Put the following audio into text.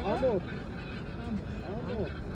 Amok.